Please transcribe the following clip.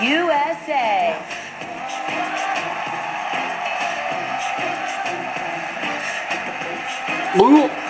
USA. Ooh.